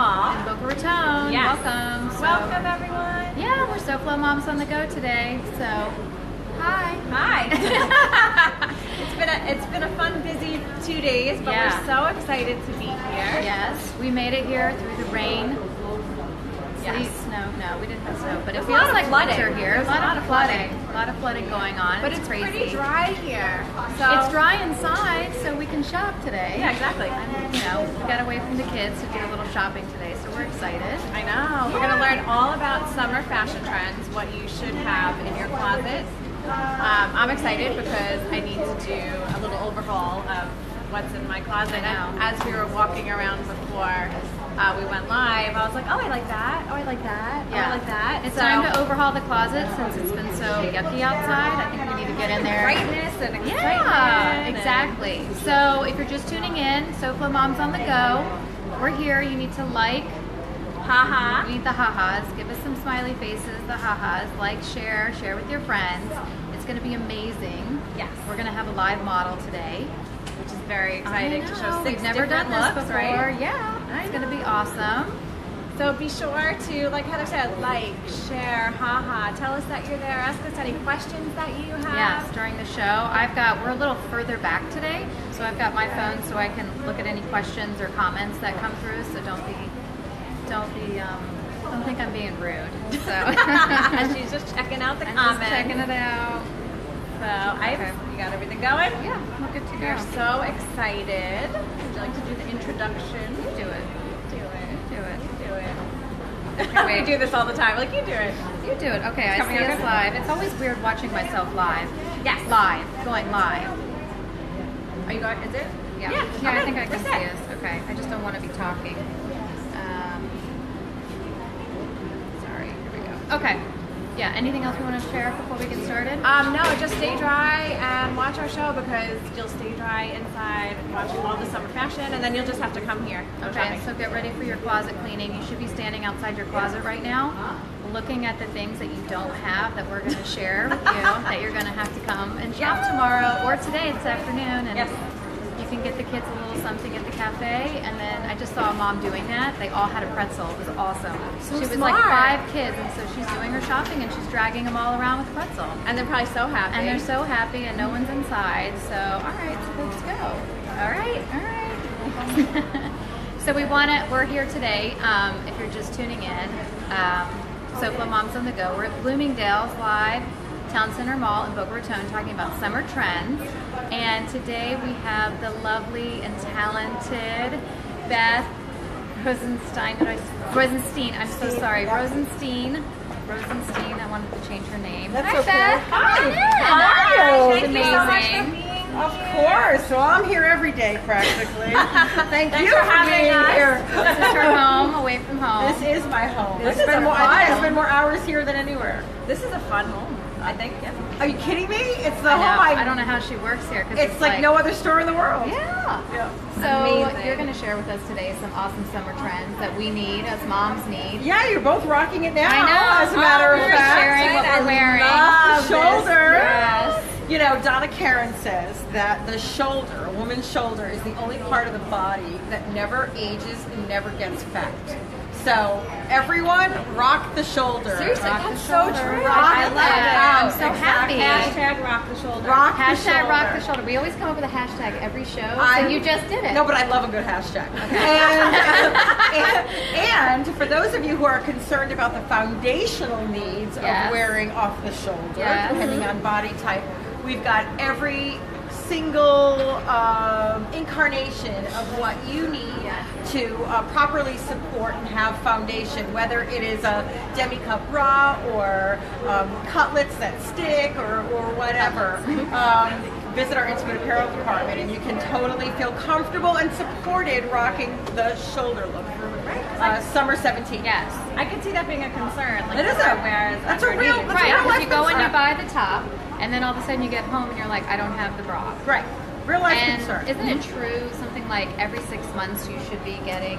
Mall. in Boca Raton. Yes. Welcome. So- Welcome, everyone. Yeah, we're SoFlo Moms on the go today. So, hi. Hi. it's been a it's been a fun, busy two days, but Yeah. we're so excited to be here. Yes, we made it here through the rain. Yes. Sleet, snow. No, we didn't have snow, but it There's a feels lot of like flooding. winter here. There's a lot, of flooding. A lot of flooding going on. But it's, it's crazy. pretty dry here. So It's dry inside, so we can shop today. Yeah, exactly. And, you know, we got away from the kids to do a little shopping today, so we're excited. I know. We're going to learn all about summer fashion trends, what you should have in your closet. Um, I'm excited because I need to do a little overhaul of what's in my closet. I know. And as we were walking around before uh, we went live, I was like, oh, I like that. Oh, I like that. Oh, I like that. It's So- time to overhaul the closet since it's been so yucky outside. I think we need to get in there. brightness and excitement. Yeah, exactly. So if you're just tuning in, SoFlo Moms on the go. We're here. You need to like, Haha. we need the ha-has. Give us some smiley faces, the ha-has. Like, share, share with your friends. It's going to be amazing. Yes. We're going to have a live model today. Which is very exciting to show 6 We've never different done this looks, before. right? Yeah, it's going to be awesome. So be sure to, like Heather said, like, share, haha. Tell us that you're there. Ask us any questions that you have. Yes, during the show. I've got, we're a little further back today, so I've got my phone so I can look at any questions or comments that come through, so don't be, don't be, um, don't think I'm being rude. So, She's just checking out the I'm comments. just checking it out. So I, Okay. you got everything going? Yeah, we're good to We're so excited. Would you like to do the introduction? Do it, Do it. do it. Do it. Okay, we do this all the time. Like you do it. You do it. Okay, I coming see us good? live. It's always weird watching myself live. Yes. Live, going live. Are you going? Is it? Yeah, Yeah, yeah, I think I we're can set. see us. Okay, I just don't want to be talking. Um, sorry, here we go. Okay, yeah, anything else you want to share before we get started? Um, no, just stay dry and watch our show because you'll stay dry inside watching all the summer fashion, and then you'll just have to come here. Okay, shopping. so get ready for your closet cleaning. You should be standing outside your closet right now, looking at the things that you don't have that we're going to share with you, that you're going to have to come and shop tomorrow or today, this afternoon, and Yes. Can get the kids a little something at the cafe. And then I just saw a mom doing that. They all had a pretzel. It was awesome. So she was smart. like five kids, and so she's doing her shopping and she's dragging them all around with a pretzel. and they're probably so happy. And they're so happy, and no one's inside. So, all right, so let's go. All right, all right. so we want to. We're here today. Um, if you're just tuning in, um, SoFlo Moms on the Go. We're at Bloomingdale's live, Town Center Mall in Boca Raton, talking about summer trends. And today we have the lovely and talented Beth Rosenstein. Did I? Rosenstein. I'm so sorry, Rosenstein. Rosenstein. I wanted to change her name. That's Hi, okay. Beth. Come Hi. on in. How are you? It's Thank you so much for amazing. being Of course. Well, I'm here every day practically. Thank Thanks you for for having being us. here. This is her home, away from home. This is my home. This I is spend a more, I think I spend more hours here than anywhere. This is a fun home. I think. Yeah. Are you kidding me? It's the I, know. home I, I don't know how she works here. 'cause It's like, no other store in the world. Yeah. Yeah. So Amazing. you're going to share with us today some awesome summer trends that we need, as moms need. Yeah, you're both rocking it now. I know. As a matter Oh, of we're fact. sharing what we're wearing. love The shoulder. this dress. You know, Donna Karan says that the shoulder, a woman's shoulder, is the only part of the body that never ages and never gets fat. So everyone, rock the shoulder. Seriously, Rock that's so true. Rock I love it. out. I'm so happy. Hashtag rock the shoulder. Rock the shoulder. rock the shoulder. We always come up with a hashtag every show, so you just did it. No, but I love a good hashtag. And, and, and for those of you who are concerned about the foundational needs Yes. of wearing off the shoulder, Yes. depending on body type, we've got every single um, incarnation of what you need to uh, properly support and have foundation, whether it is a demi cup bra or um, cutlets that stick or, or whatever. Um, visit our intimate apparel department and you can totally feel comfortable and supported rocking the shoulder look for uh, summer 17. Yes. I can see that being a concern. Like It is a- footwear is that's a real- underneath. that's a Right, real because life you go and you buy the top, and then all of a sudden you get home and you're like, I don't have the bra. Right. Real life And concern. isn't it true something like every six months you should be getting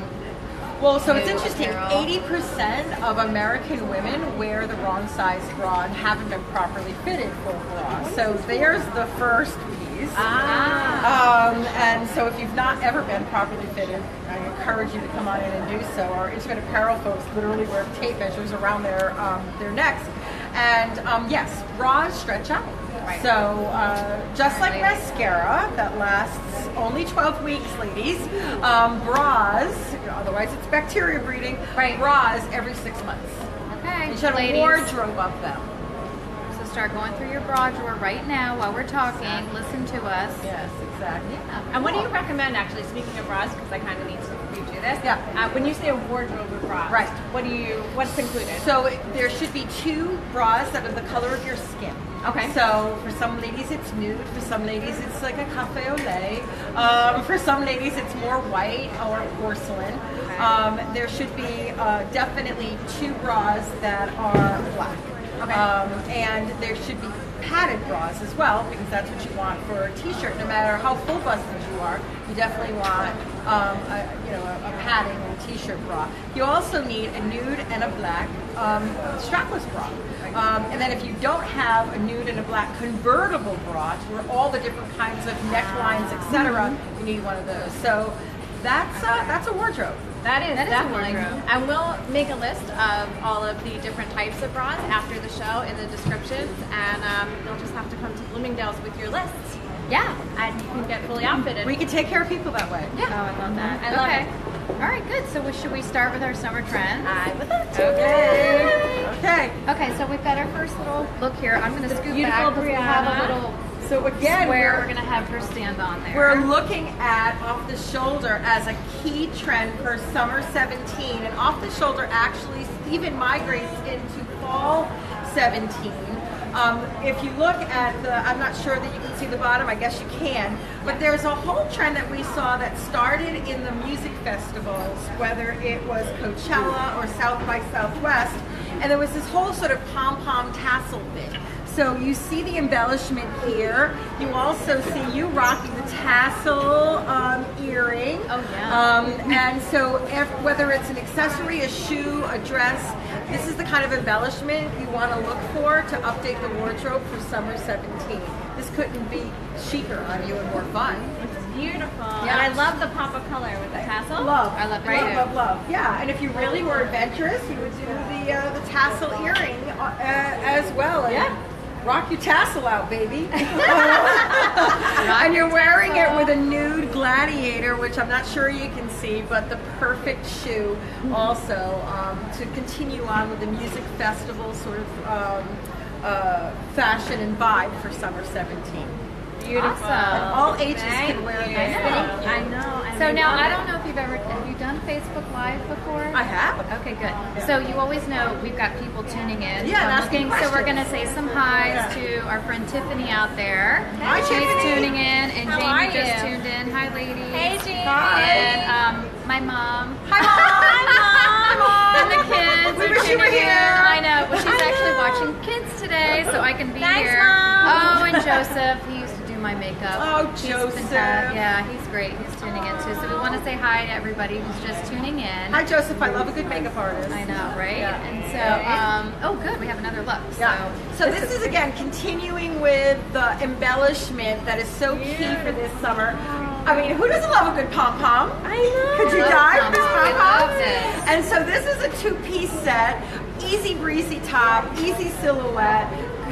Well, so it's interesting. Eighty percent of American women wear the wrong size bra and haven't been properly fitted for a bra. So there's the first piece. Ah. Um, and so if you've not ever been properly fitted, I encourage you to come on in and do so. Our intimate apparel folks literally wear tape measures around their um, their necks. And um, yes, bras stretch out. Right. So uh, just like Right. mascara that lasts only 12 weeks, ladies, um, bras, otherwise it's bacteria breeding, Right. bras every six months. Okay, You should have ladies. a wardrobe of them. So start going through your bra drawer right now while we're talking. Listen to us. Yes, exactly. Yeah. And what do you recommend, actually, speaking of bras, because I kind of need to redo this. Yeah. Uh, when you say a wardrobe of bras, Right. what do you, what's included? So there should be two bras that are the color of your skin. Okay. So for some ladies it's nude, for some ladies it's like a cafe au lait. Um, for some ladies it's more white or porcelain. Okay. Um, there should be uh, definitely two bras that are black. Okay. Um, and there should be padded bras as well because that's what you want for a t-shirt. No matter how full busted you are, you definitely want um, a, you know a, a padding and a t-shirt bra. You also need a nude and a black um, strapless bra. Um, and then if you don't have a nude and a black convertible bra to wear all the different kinds of necklines, etc., you need one of those. So that's uh, that's a wardrobe. That is That is definitely. and we'll make a list of all of the different types of bras after the show in the descriptions, and um, you'll just have to come to Bloomingdale's with your lists, Yeah. and you can get fully outfitted. We can take care of people that way. Yeah. Oh, I love that. I love okay. it. All right, good. So we- should we start with our summer trends? I would love to. Okay. Okay. Okay, so we've got our first little look here. I'm going to scoot back because we have a little So again, square. we're- We're going to have her stand on there. We're looking at off the shoulder as a key trend for summer 17, and off the shoulder actually even migrates into fall 17. Um, if you look at the, I'm not sure that you can see the bottom, I guess you can, but there's a whole trend that we saw that started in the music festivals, whether it was Coachella or South by Southwest, and there was this whole sort of pom pom tassel thing. So you see the embellishment here. You also see you rocking the tassel um, earring. Oh, yeah. Um, and so if, whether it's an accessory, a shoe, a dress, this is the kind of embellishment you want to look for to update the wardrobe for summer 17. This couldn't be chicer on you and more fun. Beautiful. Yeah. And I love the pop of color with the tassel. Love. I love it love, love, love. Yeah, and if you really were adventurous, you would do the uh, the tassel earring uh, as well. And Yeah. Rock your tassel out, baby. and you're wearing it with a nude gladiator, which I'm not sure you can see, but the perfect shoe also um, to continue on with the music festival sort of um, uh, fashion and vibe for summer 17. Beautiful. Awesome. All ages Thank can wear you. this. Thank you. I know. and So now I don't know if you've ever have you done Facebook Live before? I have. Okay, good. So you always know we've got people tuning in. Yeah, asking so we're going to say some highs Yeah. to our friend Tiffany out there. Hi, She's Tiffany. tuning in, and How Jamie just tuned in. Hi, ladies. Hey, Jamie. Hi. And um, my mom. Hi, Mom. Mom And the kids. We are wish you were tuning in. I know. Well, she's I actually know. watching kids today, so I can be Thanks, here. Mom. Oh, and Joseph. He used to do my makeup. Oh, He's Joseph. fanta- Yeah, he's great. He's tuning in too. So we want to say hi to everybody who's just tuning in. Hi, Joseph. I love a good makeup artist. I know, right? Yeah. And so, um, oh, good. We have another look. So, Yeah. So this is again continuing with the embellishment that is so key for this summer. I mean, who doesn't love a good pom pom? I know. Could you die for this love this. And so this is a two-piece set. Easy breezy top, easy silhouette,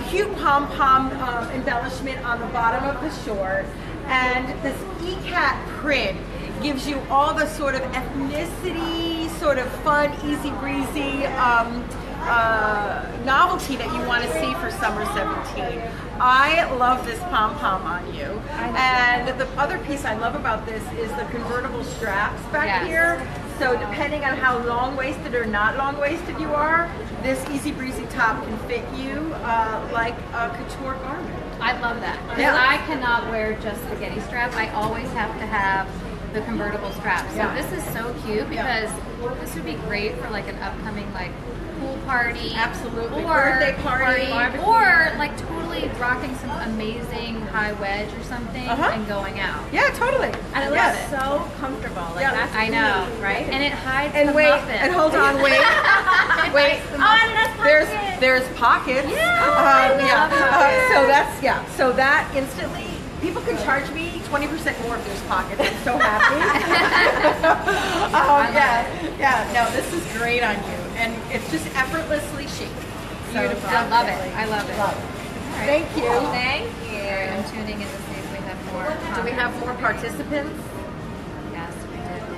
cute pom pom um, embellishment on the bottom of the short, and this ikat print gives you all the sort of ethnicity, sort of fun, easy breezy. Um, uh, novelty that you want to see for summer 17. I love this pom pom on you. And the other piece I love about this is the convertible straps back Yes. here. So depending on how long waisted or not long waisted you are, this easy breezy top can fit you uh, like a couture garment. I love that. Yeah. I cannot wear just the Getty strap. I always have to have the convertible strap. So Yeah. this is so cute Yeah. because this would be great for like an upcoming like pool party, Absolutely. or Birthday party, barbecue. or like totally rocking some amazing high wedge or something Uh-huh. and going out. Yeah, totally. And it Yes. looks so comfortable. Like Yeah. that's I know, me, right? And it hides And the wait, muffin. and hold on, wait, wait. Oh, and There's pockets. there's pockets. Yeah, Um, I love yeah. pockets. Uh, so that's yeah. So that instantly, people can charge me twenty percent more if there's pockets. I'm so happy. um, yeah, yeah. No, this is great on you, and it's just effortlessly chic. So Beautiful. I love it. I love it. Love it. Right. Thank you. Thank All right, you. I'm tuning in to see if we have more. Do we have more participants? Yes, we did.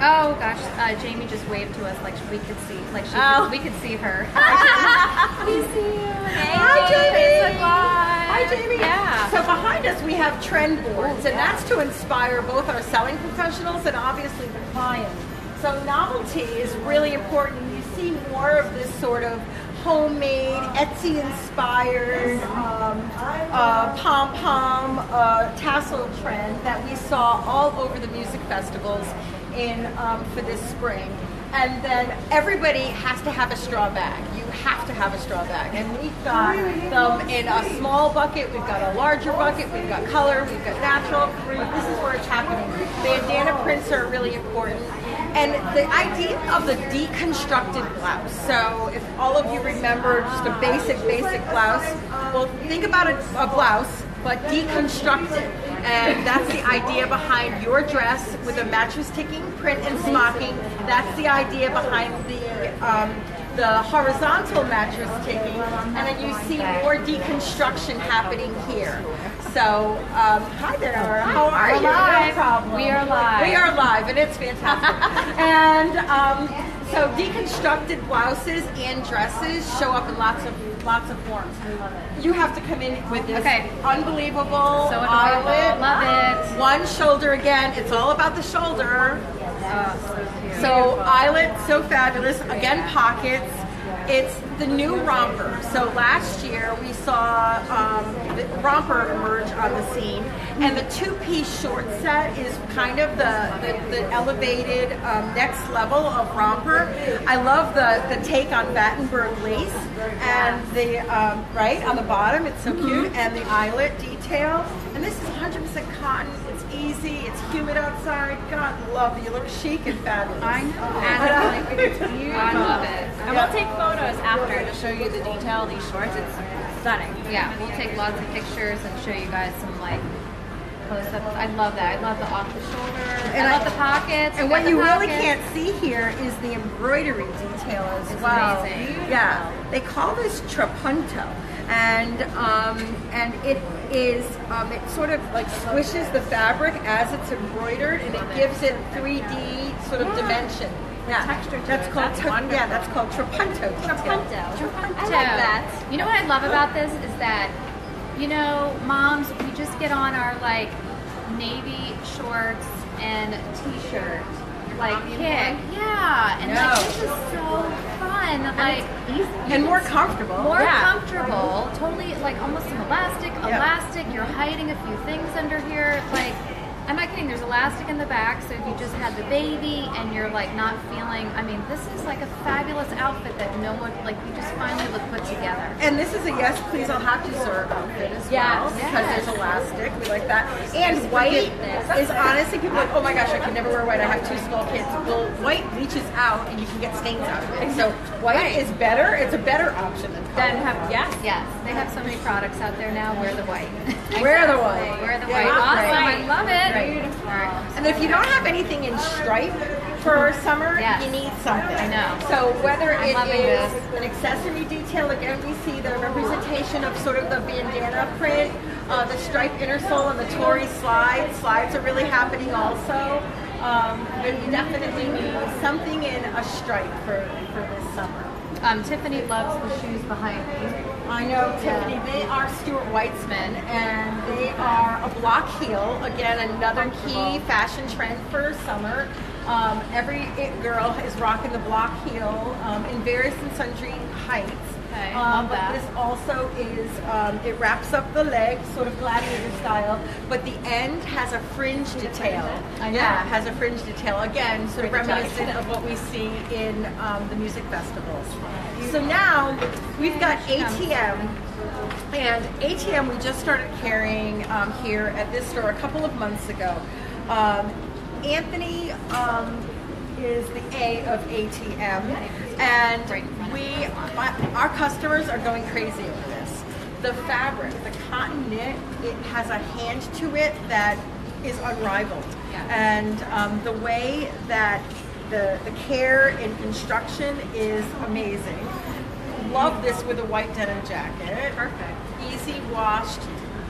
Oh gosh, uh, Jamie just waved to us like we could see, like she Oh. we could see her. we see you. Hi, Jamie. Hi, Hi, Jamie. Yeah. So behind us we have trend boards, and that's to inspire both our selling professionals and obviously the clients. So novelty is really important. You see more of this sort of homemade, Etsy-inspired um, uh, pom-pom uh, tassel trend that we saw all over the music festivals in um, for this spring. And then everybody has to have a straw bag. You have to have a straw bag. And we've got them in a small bucket, we've got a larger bucket, we've got color, we've got natural. This is where it's happening. Bandana prints are really important. And the idea of the deconstructed blouse. So if all of you remember just a basic, basic blouse, well, think about a, a blouse, but deconstructed. And that's the idea behind your dress with a mattress ticking print and smocking. That's the idea behind the um, the horizontal mattress ticking. And then you see more deconstruction happening here. So, um, hi there. How are We're you? live. No problem. We are live. We are live, and it's fantastic. and um, so, deconstructed blouses and dresses show up in lots of lots of forms. You have to come in with this Okay. unbelievable So adorable. eyelet. Love it. One shoulder again. It's all about the shoulder. Oh, so. So eyelet, so fabulous. Again, pockets. It's the new romper. So last year we saw um, the romper emerge on the scene, and the two-piece short set is kind of the the, the elevated um, next level of romper. I love the the take on Battenberg lace and the um, right on the bottom. It's so cute, and the eyelet detail. And this is 100% cotton. It's easy. It's humid outside. God love it. You look chic and fabulous. I know. I know. It's beautiful. I love it. And we'll take photos after to show you the detail of these shorts. It's stunning. Yeah, we'll take lots of pictures and show you guys some like close-ups. I love that. I love the off the shoulder. And I I- love the pockets. And what got the you really can't see here is the embroidery detail as It's well. amazing. Yeah, they call this trapunto, and um, and it is um, it sort of like squishes the fabric as it's embroidered, and it gives it 3D sort of dimension. Yeah, texture that's it. called That's wonderful. yeah, that's called trapunto. detail. Trapunto. I like that. You know what I love about this is that, you know, moms, we just get on our like navy shorts and t-shirt, like kick, yeah, and No. like this is so fun, like and more comfortable. more Yeah. comfortable, totally like almost some elastic, Yeah. elastic. You're hiding a few things under here, like. I'm not kidding. There's elastic in the back, so if you just had the baby and you're like not feeling, I mean, this is like a fabulous outfit that no one, like you just finally look put together. And this is a yes, please, I'll have you, sir outfit as Yes. well because Yes. there's elastic. We like that. And white is honestly people are like, oh my gosh, I can never wear white. I have two small kids. Well, white bleaches out and you can get stains out of it. So white Right. is better. It's a better option than color. Then have yes. Yes, they have so many products out there now. Wear the white. Wear the white. Wear the white. look Awesome. great. I love it. Right. And if you don't have anything in stripe for summer, Yes. you need something. I know. So whether I'm it is this. an accessory detail, again we see the representation of sort of the bandana print, uh, the stripe inner sole and the Tory slides. Slides are really happening also. Um, but you definitely need something in a stripe for, for this summer. Um, Tiffany loves the shoes behind me. I know, Tiffany, they are Stuart Weitzman, and they are a block heel. Again, another key fashion trend for summer. Um, every it girl is rocking the block heel um, in various and sundry heights. Okay, Um, love but that. this also is, um, it wraps up the leg, sort of gladiator style, but the end has a fringe detail. I know. Yeah, has a fringe detail. Again, sort of reminiscent of what we see in um, the music festivals. So now we've got ATM. And ATM we just started carrying um, here at this store a couple of months ago. Um, Anthony um, is the A of ATM, and we, our customers are going crazy over this. The fabric, the cotton knit, it has a hand to it that is unrivaled, and um, the way that the the care in construction is amazing. Love this with a white denim jacket. Perfect. Easy washed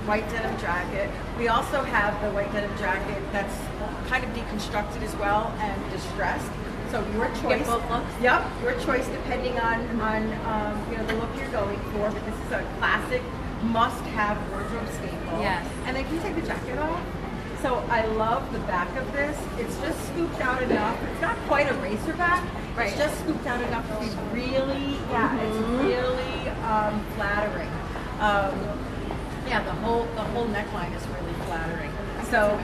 white denim jacket. We also have the white denim jacket that's kind of deconstructed as well and distressed. So your choice. both looks? Yep, your choice depending on on um, you know the look you're going for. But this is a classic must-have wardrobe staple. Yes. And then can you take the jacket off? So I love the back of this. It's just scooped out enough. It's not quite a racer back. Right. It's just scooped out enough to be really, yeah, it's really um, flattering. Um, yeah, the whole the whole neckline is really flattering. So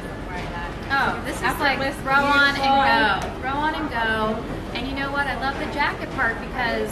Oh, this is like throw on and go. Throw on and go. And you know what? I love the jacket part because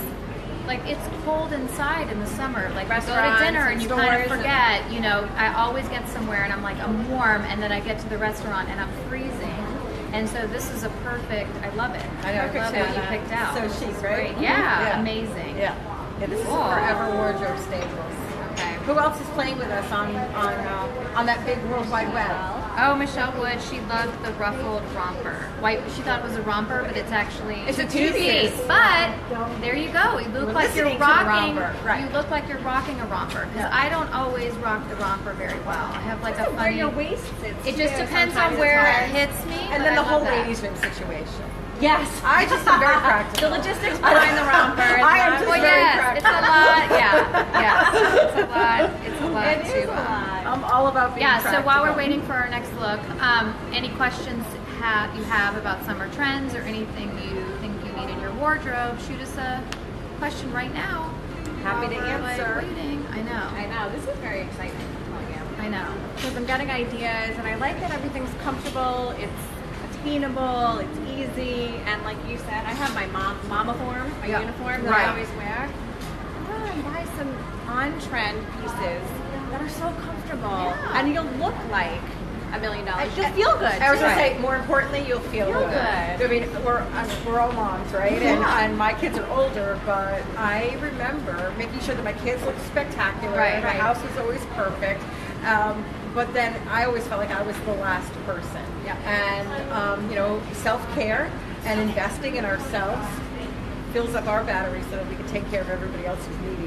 like it's cold inside in the summer. Like you go to dinner and and you kind of forget, you know, I always get somewhere and I'm like, I'm warm and then I get to the restaurant and I'm freezing. And so this is a perfect, I love it. I know, love what you picked out. So she's right? great. Yeah, Yeah. amazing. yeah, yeah, this is Cool. a forever wardrobe staples. Okay. Who else is playing with us on on uh, on that big World Wide Web? Oh, Michelle Wood, she loved the ruffled romper. White, she thought it was a romper, but it's actually It's a two-piece. two-piece. But there you go. You look We're like you're rocking. right. You look like you're rocking a romper because Yeah. I don't always rock the romper very well. I have like a funny. Where your waist sits. It just depends on where it hits me. And then the whole that. ladies' room situation. Yes. I just am very practical. The logistics behind the romper. is I am just Well, very yes, it's a lot. Yeah, yes, it's a lot. It's a lot. It is to, a um, lot. I'm all about being Yeah, so while we're waiting for our next look, um, any questions ha- you have about summer trends or anything you think you need in your wardrobe, shoot us a question right now. Happy while to we're, like, answer. waiting. I know. I know. This is very exciting. I know. Because I'm getting ideas, and I like that everything's comfortable. It's attainable. It's easy, and like you said, I have my mom mama form, my Yeah. uniform that Right. I always wear. I'm gonna buy some on-trend pieces that are so comfortable, Yeah. and you'll look like a million dollars. I- You'll feel good. I was gonna say, more importantly, you'll feel, Feel good. I mean, we're I mean, we're all moms, right? And, Yeah. and my kids are older, but I remember making sure that my kids looked spectacular. Right, and right. The house was always perfect. Um, but then I always felt like I was the last person. Yeah. And um, you know, self care and investing in ourselves fills up our batteries so that we can take care of everybody else who's needy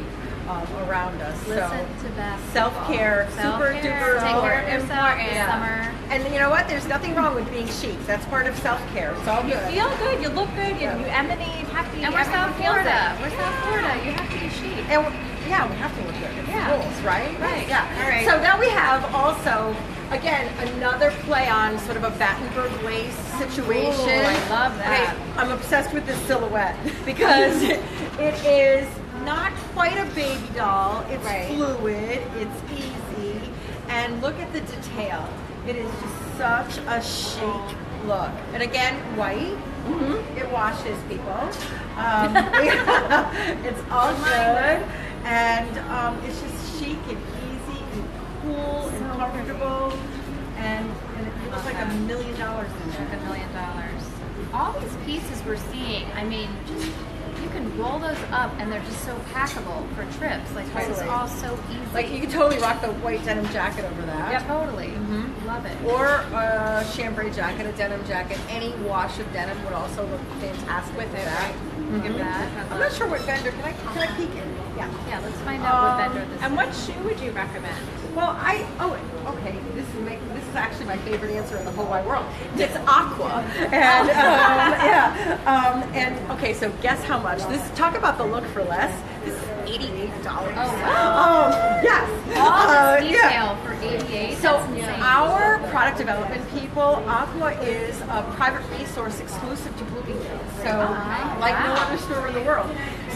um, around us. Listen so to Beth. self care, super Self-care. duper Take care important. of yourself this Yeah. summer. And you know what? There's nothing wrong with being chic. That's part of self care. It's all You feel good. You look good. You, Yeah. you emanate happy. And we're South feels Florida. We're South Florida. You have to be chic. And yeah, we have to look good. It's Yeah. rules, right? Right. Yeah. All right. So now we have also, again, another play on sort of a Battenberg lace situation. Ooh, I love that. Okay, I'm obsessed with this silhouette because it baby doll. It's Right. fluid. It's easy. And look at the detail. It is just such a chic look. And again, white. Mm-hmm. It washes people. Um, it's all good, and um, it's just chic and easy and cool and comfortable, and, and it looks like a million dollars in Like there. a million dollars. All these pieces we're seeing, I mean, just can roll those up and they're just so packable for trips. Like this is Totally. all so easy. Like you can totally rock the white denim jacket over that. yeah, totally. Mm-hmm. Love it. Or a chambray jacket, a denim jacket. Any wash of denim would also look fantastic with that. Look at that. I I'm not sure what vendor. Can I can I peek in? Yeah. Yeah, let's find out what Um, vendor this is. And is. what shoe would you recommend? Well, I oh okay. This is my, this is actually my favorite answer in the whole wide world. It's aqua, and um, yeah, um, and okay. So guess how much? This talk about the look for less. This is eighty-eight dollars. Oh, wow. Um, yes. All Uh, this yeah. detail for 88. So our product development people, Aqua is a private resource exclusive to Bloomingdale's. So Oh, like no other store in the world.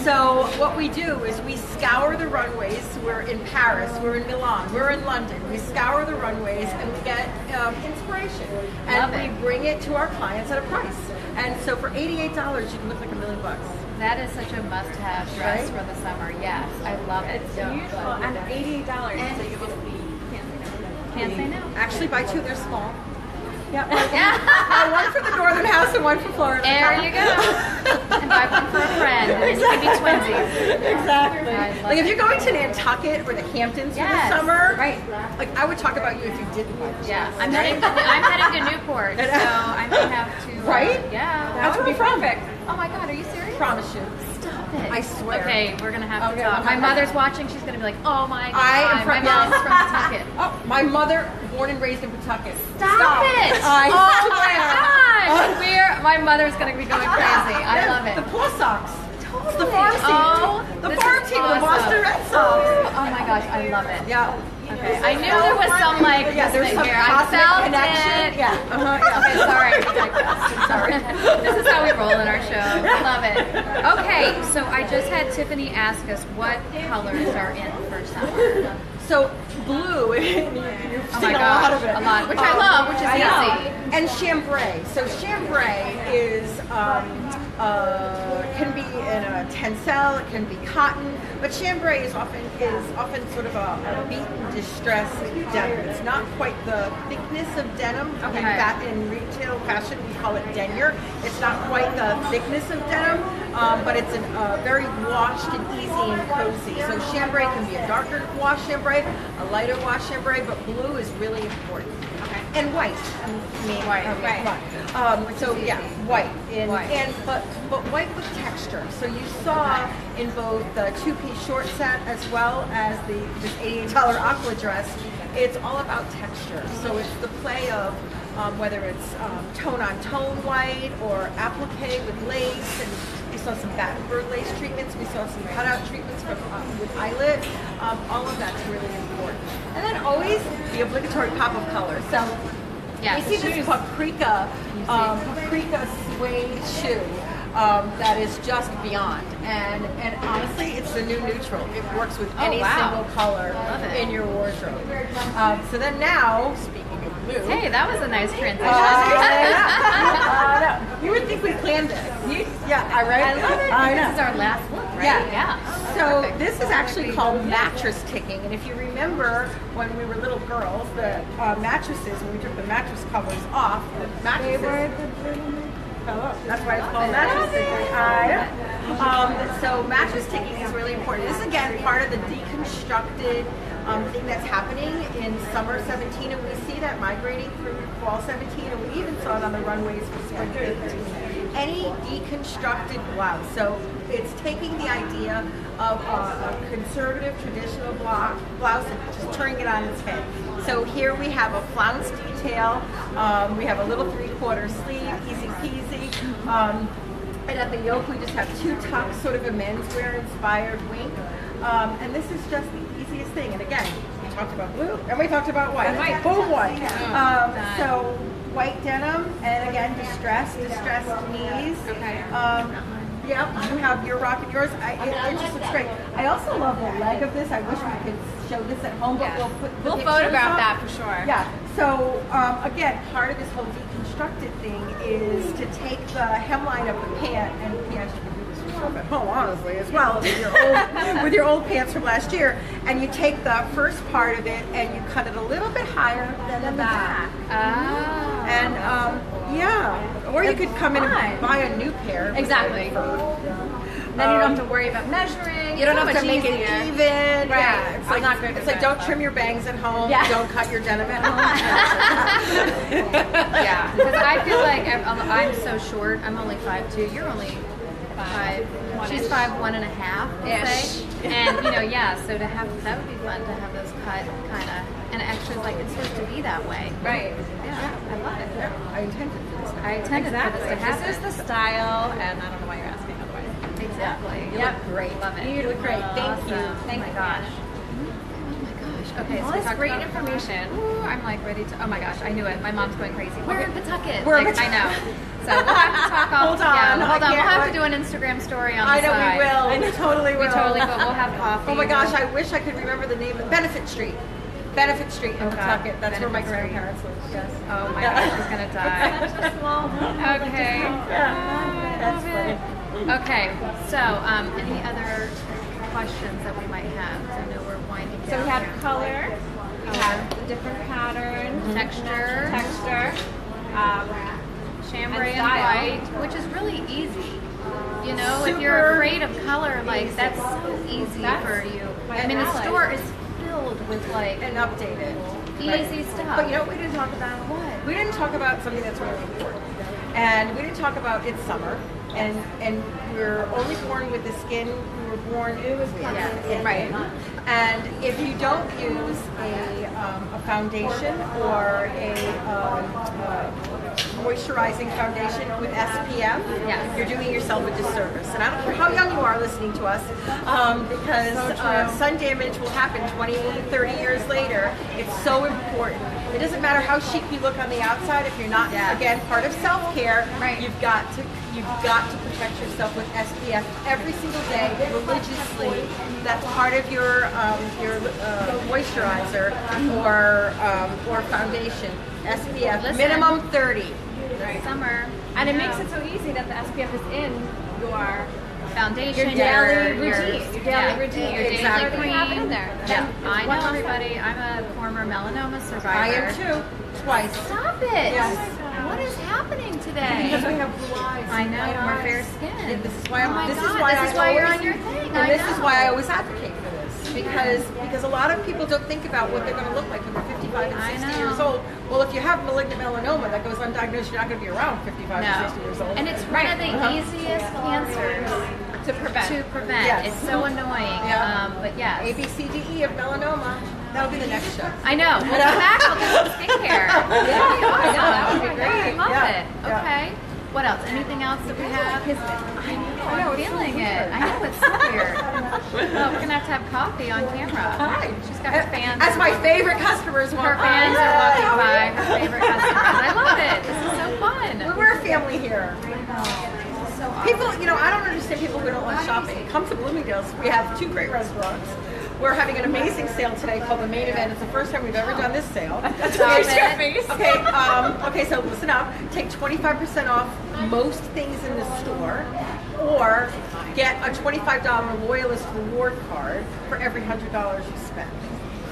So what we do is we scour the runways. We're in Paris, we're in Milan, we're in London. We scour the runways and we get um, inspiration, and Love it. we bring it to our clients at a price. And so for eighty-eight dollars, you can look like a million bucks. That is such a must-have dress Right? for the summer. Yes, I love it. It's Beautiful. And eighty-eight dollars. And- So you will be Can't say no. Actually, buy two. They're small. Yeah, buy one, for the Northern House and one for Florida. There you go. and buy one for a friend, and then you can be twinsies. Exactly. Love Like if you're going to Nantucket or the Hamptons Yes, for the summer, right. Like I would talk about you if you didn't buy. Yeah, I'm heading. To, I'm heading to Newport, so I may have to. uh, Right? yeah. That's where I'm from. Oh my God, are you serious? Promise you. Stop it. I swear. Okay, we're gonna have to Okay, talk. okay. My mother's watching. She's gonna be like, "Oh my God, I am my from mom's from Pawtucket." Oh, my mother, born and raised in Pawtucket. Stop, it! I oh swear. my gosh, uh, we're my mother's gonna be going crazy. I love it. The Paw Sox. It's the Totally. farm team. Oh, the farm team, the. Boston Red Sox. Oh, oh my gosh, I love it. Yeah. Okay, I knew there was some like yeah, there's some here. I felt connection. it. Yeah. Uh-huh, yeah. Okay, sorry. I. I'm sorry. this is how we roll in our show. I love it. Okay, so I just had Tiffany ask us what colors are in for summer. So blue, you've Oh seen my a lot of it. a lot, which I Um, love, which is I know. easy. And chambray. So chambray is um, uh, can be in a tencel, it can be cotton, but chambray is often is often sort of a, a beaten, distressed denim. It's not quite the thickness of denim. Okay. In, fa- in retail fashion, we call it denier. It's not quite the thickness of denim, um, but it's an, uh, very washed and easy and cozy. So chambray can be a darker wash chambray, a lighter wash chambray, but blue is really important. And white. I mean, White, um, right. right. Um, so yeah, white. And, White. and but but white with texture. So you saw in both the two-piece short set as well as the this $88 aqua dress. It's all about texture. So it's the play of um, whether it's um, tone on tone white or applique with lace and saw some Battenberg lace treatments. We saw some cutout treatments from, uh, with eyelet. Um, all of that's really important. And then always the obligatory pop of color. So Yes. we see this paprika, um, paprika suede shoe um, that is just beyond. And and honestly, it's the new neutral. It works with Oh, any wow. single color in your wardrobe. Um, so then now, Hey, that was a nice transition. Uh, no. You would think we planned this. You, yeah, I right. I love it. I. This is our last look, right? Yeah. Yeah. So Perfect. this is actually called mattress ticking, and if you remember when we were little girls, the uh, mattresses when we took the mattress covers off, the mattresses. Hello. That's why it's called mattress ticking. Um, so mattress ticking is really important. This is again part of the deconstructed um, thing that's happening in summer 17, and we see that migrating through fall 17, and we even saw it on the runways for spring 15 any deconstructed blouse. So it's taking the idea of a, a conservative traditional blo- blouse and just turning it on its head. So here we have a flounce detail. Um, we have a little three-quarter sleeve, easy peasy. Um, and at the yoke, we just have two tucks, sort of a menswear inspired wink. Um, and this is just the thing. And again, we talked about blue and we talked about white. white. Boom white. Um, so white denim and again distressed, distressed knees. Okay. Um, yep, you have your rocking yours. I, it, it just looks great. I also love the leg of this. I wish we could show this at home, but Yeah. we'll put We'll photograph that for sure. Yeah. So um, again, part of this whole deconstructed thing is to take the hemline of the pant and yes, you can do this yourself at home, honestly, as well with your old with your old pants from last year, and you take the first part of it and you cut it a little bit higher than the back. Oh. And um, yeah, or you could come in and buy a new pair. Exactly. Then you don't have to worry about measuring. You don't so have to make it even. Right. Yeah, it's I'm like not good it's like don't trim your bangs at home. Yeah. Don't cut your denim at home. Yeah, because I feel like I'm, I'm- I'm so short. I'm only five two. You're only five. She's five one and a half, say. And you know, yeah. So to have that would be fun to have those cut kind of. And actually, like it's supposed to be that way. Right. Yeah, I love it. I intended for this. I intended for this to happen. This is the style, and I don't know why you're asking otherwise. exactly. You look great. Love it. You look great. Thank you. Awesome. Thank oh my you. gosh. Oh my gosh. Okay, All so this great information. Ooh, I'm like ready to. Oh my gosh, I knew it. My mom's going crazy. We're in Pawtucket. We're in like, I know. So we'll have to talk off. Hold on, Yeah, hold on. We'll have to do an Instagram story on I know side. we will. We totally will. We totally will. We'll have coffee. Oh my gosh, I wish I could remember the name of Benefit Street. Benefit Street in Oh, Pawtucket. That's where my Street. grandparents lived. Yes. Oh my Yeah. gosh, she's gonna die. Such a small Okay. Yeah. That's funny. Okay. So, um, any other questions that we might have? 'Cause I know we're winding down. So we have here. color, we have the different patterns, texture, texture, um, chambray and and, white, which is really easy. You know, if you're afraid of color, like that's so easy That's for you. I mean, the store is filled with like And updated. easy stuff. But you know what we didn't talk about? What? We didn't talk about something that's really important. And we didn't talk about it's summer. And and we're only born with the skin we were born with. Yeah. Right. And if you don't use a, um, a foundation or a um, uh, moisturizing foundation with SPF, Yes. you're doing yourself a disservice. And I don't care how young you are listening to us, um, because uh, sun damage will happen 20, 30 years later. It's so important. It doesn't matter how chic you look on the outside if you're not, Yeah. again, part of self-care. Right. You've got to you've got to protect yourself with SPF every single day, religiously. That's part of your um, your uh, moisturizer or um, or foundation. SPF Listen. minimum 30. Summer. and it makes it so easy that the SPF is in your foundation, Your daily your, routine, your daily yeah, routine, your exactly. daily cream. Have it in there. Yeah, I know more everybody. I'm a former melanoma survivor. I am too. Twice. Stop it! Yes. Oh what is happening today? Because we have blue eyes. I know, white we're eyes. fair skin. And this is why I'm, Oh my this God, is why this is why you're on your thing. And I this is why I always advocate for this because because a lot of people don't think about what they're going to look like when they're 55 I and 60 know. years old. Well, if you have malignant melanoma that goes undiagnosed, you're not going to be around 55 and 60 years old. And it's one of the Uh-huh. easiest cancers to prevent. to prevent. Yes. It's so annoying. Yeah. Um, but yeah. A, B, C, D, E of melanoma. That'll be the next show. I know. We'll come back. We'll do skincare. Yeah. That'd be awesome. That would be Oh great. I love Yeah. it. Yeah. Okay. What else? Anything else that we have? I know. I know, I'm feeling it. I know it's so weird. oh, we're gonna have to have coffee on camera. Hi. She's got her fans. As my favorite customers want. her fans are walking by. Her favorite customers. I love it. This is so fun. We're a family here. People, you know, I don't understand people who don't like shopping. Come to Bloomingdale's. We have two great restaurants. We're having an amazing sale today called the Main Event. It's the first time we've ever done this sale. That's okay. face. Okay, um, okay, so listen up. Take 25% off most things in the store, or get a $25 Loyallist reward card for every $100 you spend.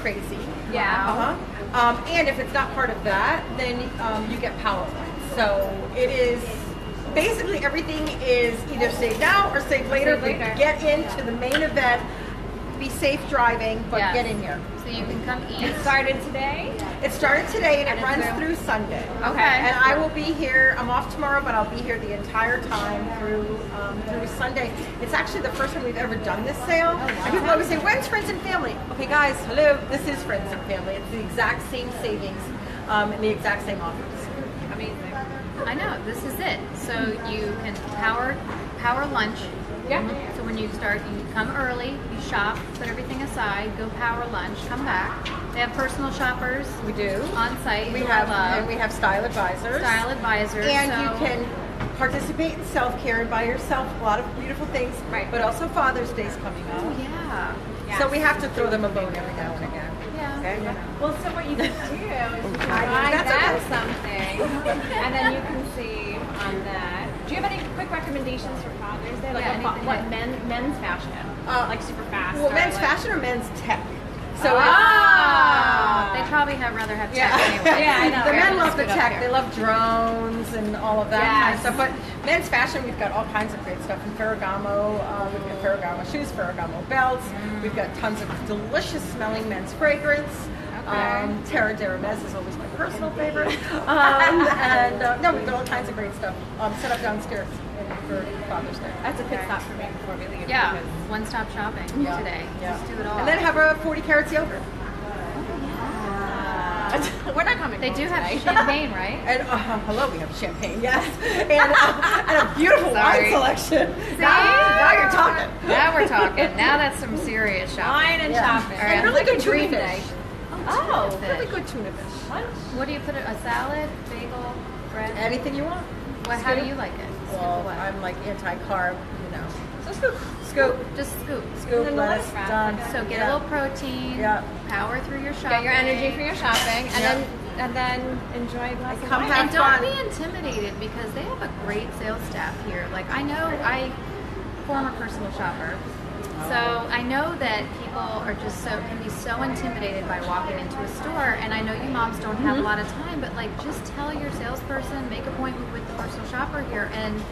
Crazy. Yeah. Uh-huh. Um, and if it's not part of that, then um, you get power points. So it is basically everything is either saved now or saved later. Save later. But get into the main event. Be safe driving, but Yes. get in here. So you can come eat. It started today. It started today and, And it runs through- through Sunday. Okay. And I will be here. I'm off tomorrow, but I'll be here the entire time through um, through Sunday. It's actually the first time we've ever done this sale. And people always say, "When's Friends and Family?" Okay, guys, hello. This is Friends and Family. It's the exact same savings um, and the exact same offers. Amazing. I know. This is it. So you can power power lunch. Yeah. So when you start, you come early, you shop, put everything aside, go power lunch, come back. They have personal shoppers We do. on site. We have and we have style advisors. style advisors. and so- you can participate in self-care and buy yourself a lot of beautiful things. Right. But also Father's Day's coming up. Oh yeah. Yes. So we have to throw them a bone every now and again. Yeah. Okay. Well, so what you can do is you can buy them something, and then you can save on that. Do you have any quick recommendations for Father's Day? Like Yeah, a what men men's fashion? Uh, like super fast. Well, men's like- fashion or men's tech? So Ah, they probably have rather have tech yeah, anyway. Yeah, I know, The right? men love the tech. They love drones and all of that kind of stuff. But men's fashion, we've got all kinds of great stuff in Ferragamo. Uh, we've got Ferragamo shoes, Ferragamo belts. Mm. We've got tons of delicious smelling men's fragrance. Um, Terre d'Hermès is always my personal favorite. Um, and uh, no, we've got all kinds of great stuff um, set up downstairs for Father's Day. That's a pit stop for me before we leave. Yeah, because- one stop shopping Yeah. today. Yeah. Just do it all. And then have a 40 Carrots yogurt. We're not coming. they home do have today. champagne, right? And uh, hello, we have champagne, yes, and, uh, and a beautiful Sorry. wine selection. Now, now you're talking. Now we're talking. Now that's some serious shopping. Wine and Yeah. shopping. All right, And really good thinking tuna Green fish. Oh, tuna really good tuna fish. What do you put it? A salad, bagel, bread? Anything you want. What, how do you like it? Scoop Well, what? I'm like anti-carb, you know. So scoop, scoop, Just scoop. scoop, then lettuce, done. So get Yeah. a little protein. Yeah. Power through your shopping. Get your energy for your shopping, and Yeah. then and then enjoy a glass of Come wine. and don't fun. be intimidated because they have a great sales staff here. Like I know I former personal shopper. So I know that people are just so can be so intimidated by walking into a store and I know you moms don't have Mm-hmm. a lot of time, but like just tell your salesperson, make appointment with the personal shopper here and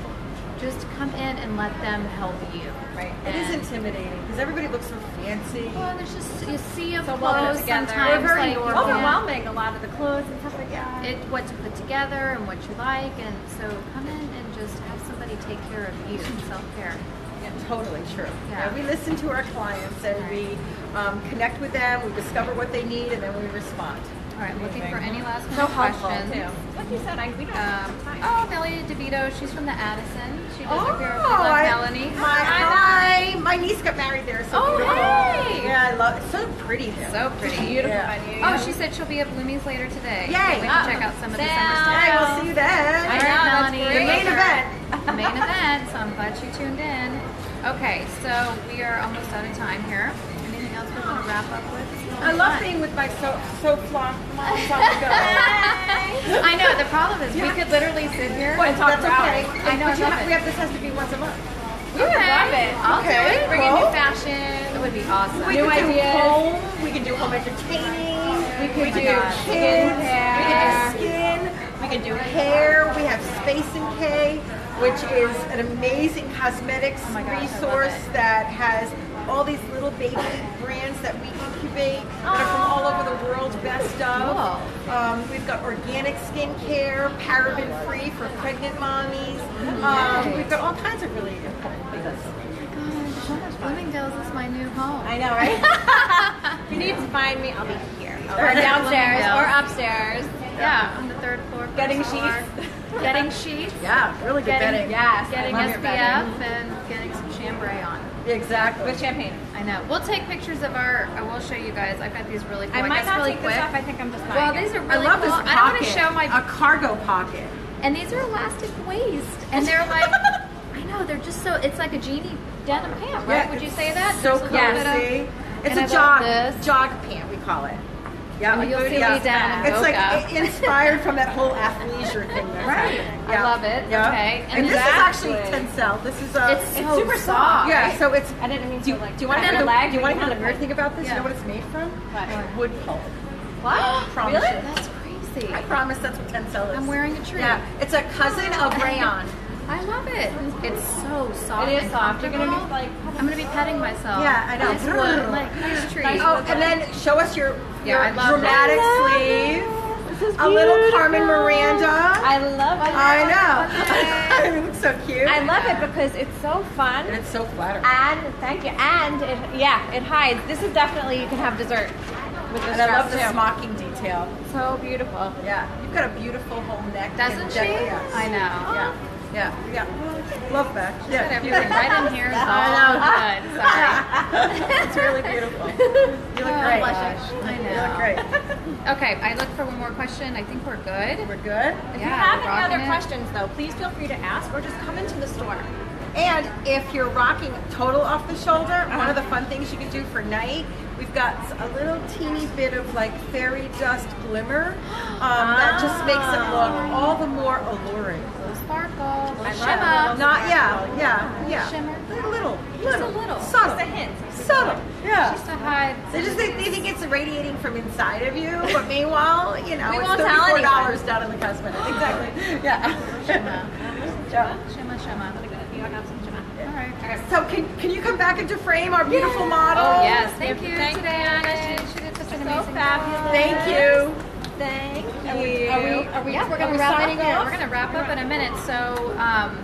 just come in and let them help you. Right. It is intimidating because everybody looks so fancy. Well, there's just you see them So clothes together. sometimes We're very like overwhelming. A lot of the clothes and stuff like that. it what to put together and what you like and so come in and just have somebody take care of you and self-care Yeah, totally true. Yeah. Yeah, we listen to our clients and we um, connect with them. We discover what they need and then we respond. all right looking for any last So minute helpful questions too. Like you said, I we don't have um, time. oh Melanie DeVito she's from the Addison she does Oh, a pair of we love I- Melanie My, hi, my niece got married there. So Oh, beautiful. hey. Yeah, I love it. So pretty there. so pretty Beautiful Yeah. venue. oh she said she'll be at Bloomie's later today Yay. Can't wait to Oh. check out some of the Sam. summer stuff Hey, we'll see you then. All I know, Melanie. great. The main event. The main event, so I'm glad you tuned in. Okay, so we are almost out of time here. Anything else we want to wrap up with? I love fun. being with my so so flop moms on the go. I know. The problem is we could literally sit here. and talk for okay. I know, I love have, we have this has to be once a month. We would love it. I'll Okay. do it. Bring in Cool. new fashion. It would be awesome. We New can do home. We can do home entertaining. We could do kids. skincare. We can do skin. We can do hair. We have Space and K, which is an amazing cosmetics Oh gosh, resource that has all these little baby brands that we incubate that are from all over the world. Best of. Cool. Um, we've got organic skincare, paraben free for pregnant mommies. Um, we've got all kinds of really important things. Oh my gosh, Bloomingdale's is my new home. I know, right? if you need to find me, I'll be here. Or downstairs or upstairs. Yeah, on the third floor. Getting sheets. Getting sheets. Yeah, really good Getting- bedding. yes, Getting I SPF bedding. and getting some chambray on. Exactly. With champagne. I know. We'll take pictures of our. I will show you guys. I've got these really cool. I might guess not really take quick. this off. I think I'm just well, these it. are I really love cool. this I don't want pocket. to show my. a cargo pocket. and these are elastic waist, and they're like. I know they're just so. It's like a genie denim pant, right? Yeah, Would you say that? So There's a cozy. little of- It's and a I jog this. jog pant we call it. Yeah, Oh, you'll yeah. me down It's like inspired from that whole athleisure thing that's Right. happening. I love it. Yeah. Okay. And, And this exactly. is actually Tencel. This is a. It's, so super soft. soft. yeah. So it's. I didn't mean Do you, to like. do you want to put hear it the, leg, do you want to hear the weird thing about this? Yeah. You know what it's made from? What? Wood pulp. What? Promise Really? you. That's crazy. I promise that's what Tencel is. I'm wearing a tree. Yeah, it's a cousin of rayon. I love it. It's so soft. It is soft. You're gonna be like. I'm gonna be petting myself. Yeah, I know. Nice wood, like nice tree. Oh, and then show us your, Yeah, I love dramatic that. I love sleeve. This is A little. Carmen Miranda. I love it. I know. it looks so cute. I love it because it's so fun. and it's so flattering. And thank you. And it, yeah, it hides. This is definitely you can have dessert with this And I love dress, the smocking detail. So beautiful. Yeah, you've got a beautiful whole neck. Doesn't she? I know. Yeah, yeah, yeah. Love that. Yeah, everything right in here is all I good. Sorry. it's really beautiful. You look great. I know. You look great. Okay, I look for one more question. I think we're good. We're good. If Yeah, you have any other it. questions, though, please feel free to ask or just come into the store. And if you're rocking total off the shoulder, Uh-huh. one of the fun things you can do for night, we've got a little teeny bit of like fairy dust glimmer um, that just makes it look all the more alluring. Little sparkle, I shimmer. Not yeah, yeah, yeah. Shimmer. A little, Just a little. subtle, Just a hint. Subtle. Yeah. Just to hide. They just think, they think it's radiating from inside of you, but meanwhile, you know, We it's won't thirty-four dollars down in the cosmetic. Exactly. Yeah. Shimmer. Yeah. Shimmer, shimmer. All right. So can can you come back into frame, our beautiful model? Oh yes, thank you Thank today, you. Anna. She, she did such an So amazing fabulous. job. Thank you. Thank Are we, are we, are we, Yeah, we're gonna wrap up. Yeah, we're gonna wrap up in a minute. So, um,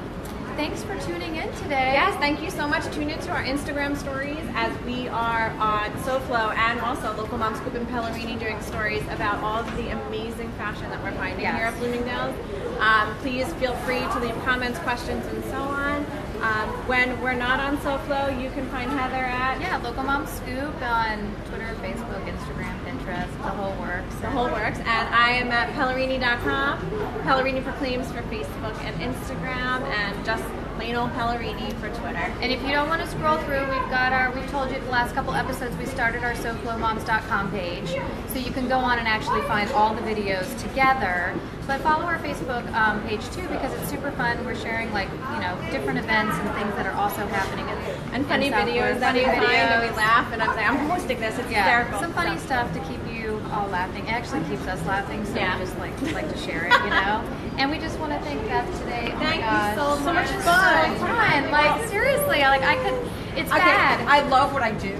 thanks for tuning in today. Yes, thank you so much. Tune into our Instagram stories as we are on SoFlo and also Local Mom Scoop and Pellerini doing stories about all of the amazing fashion that we're finding Yes. here at Bloomingdale's. Um, please feel free to leave comments, questions, and so on. Um, when we're not on SoFlo, you can find Heather at Yeah, local mom scoop on Twitter, Facebook, Instagram, Pinterest, The whole works. The whole works. And I am at Pellerini.com. Pellerini for Claims for Facebook and Instagram, and just plain old Pellerini for Twitter. And if you don't want to scroll through, we've got our, we've told you the last couple episodes, we started our SoFloMoms.com page. So you can go on and actually find all the videos together. But follow our Facebook um, page too because it's super fun. We're sharing like, you know, different events and things that are also happening. In, And funny in videos Florida. that we Funny find and we laugh, and I'm like, I'm posting this. It's Yeah, hysterical. some funny So- stuff to keep you all laughing. It actually keeps us laughing, so Yeah. we just like like to share it, you know. and we just want to thank Beth today. Oh Thank you so So much much. fun. So fun. Like seriously, like I could. It's Okay, bad. I love what I do.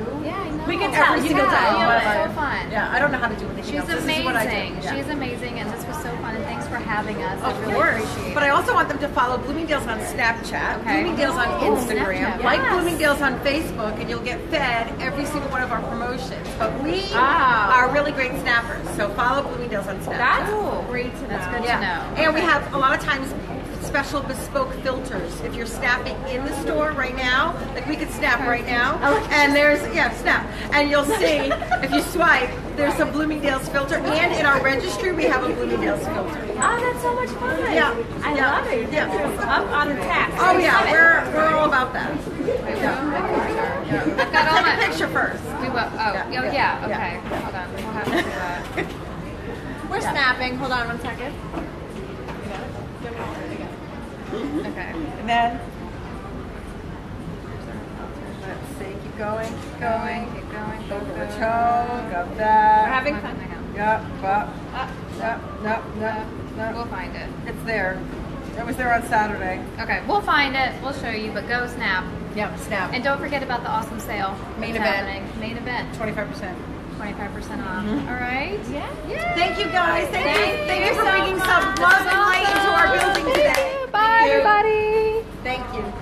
Yeah, We can Yeah, every single day. yeah, but it's I- so fun. Yeah, I don't know how to do anything She's else. This is what I do. amazing. Yeah. She's amazing, and this was so fun. And thanks for having us. Of I really course. appreciate But. I also want them to follow Bloomingdale's on Snapchat, Okay. Bloomingdale's on Oh, Instagram, Snapchat, like yes. Bloomingdale's on Facebook, and you'll get fed every single one of our promotions. But we Ah. are really great snappers, so follow Bloomingdale's on Snapchat. That's cool. great to know. That's good yeah. to know. And we have a lot of times special bespoke filters. If you're snapping in the store right now, like we could snap right now, and there's yeah, snap, and you'll see if you swipe, there's a Bloomingdale's filter, and in our registry we have a Bloomingdale's filter. Oh, that's so much fun. Yeah. I Yeah. love it. Yeah. Up on the tax. Oh yeah, we're we're all about that. I've got all Take a my. picture first. We will. Oh, Yeah, oh yeah, yeah. yeah. Okay. Hold on. We'll have to do that. We're snapping. Hold on one second. Okay. And then let's see, keep going, keep Going. going. Keep going. Go. Go Go. the toe, got that. We're having fun. hang on. Yep, up, Up. yep, no, no, We'll find it. It's there. It was there on Saturday. Okay, we'll find it. We'll show you. But go snap, Yep, snap. and don't forget about the awesome sale. Main event. happening. Main event. Twenty-five 25% off. Mm-hmm. All right? Yeah. Yay. Thank you guys. Thank, thank you. you. Thank you for bringing some love and light into our building today. Bye, everybody. Thank you.